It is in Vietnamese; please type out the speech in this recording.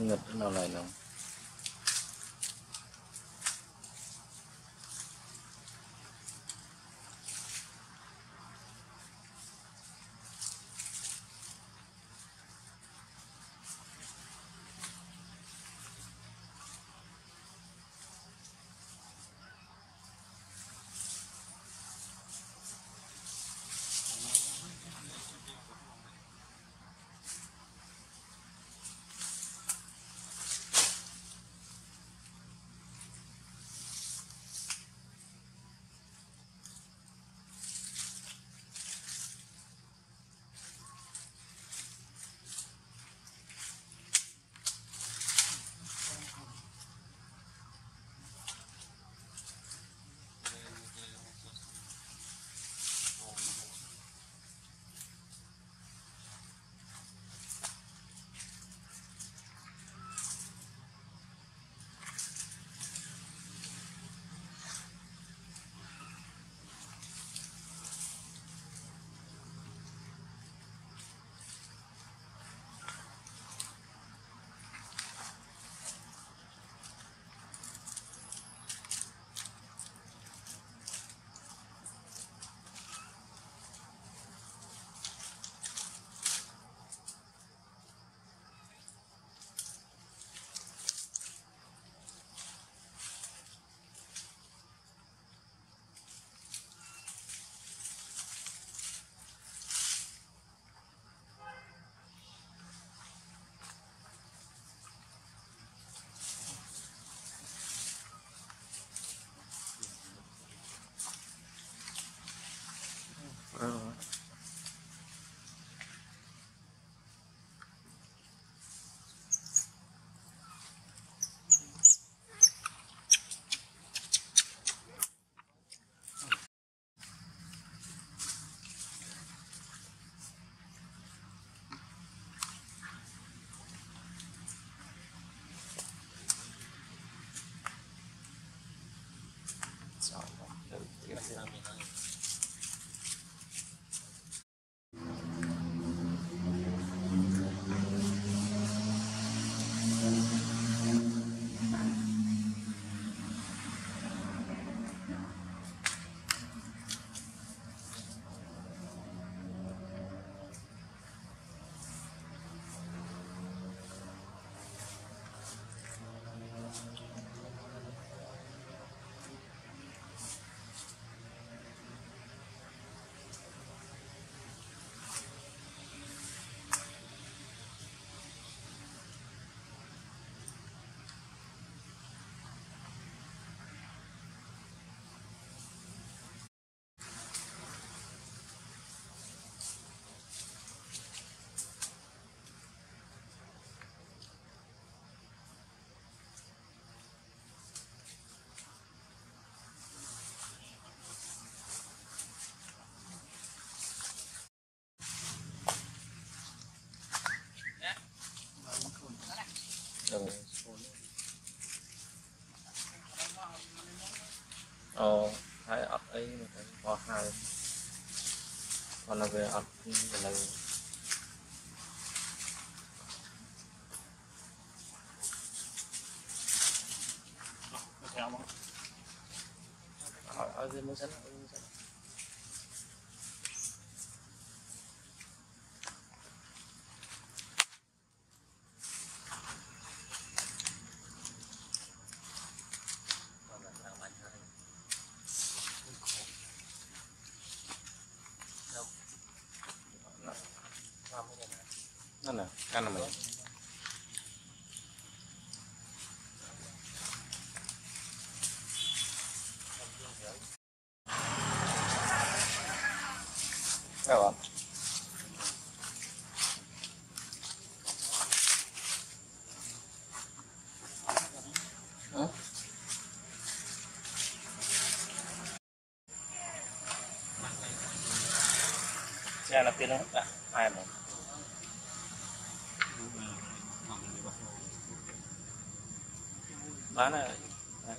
ngực nó lại nó అలాగే అలాగే అది మూసాను sana kan namanya Lewat. Huh? Yan, napinong, ah, ayaw mo. 哎。呀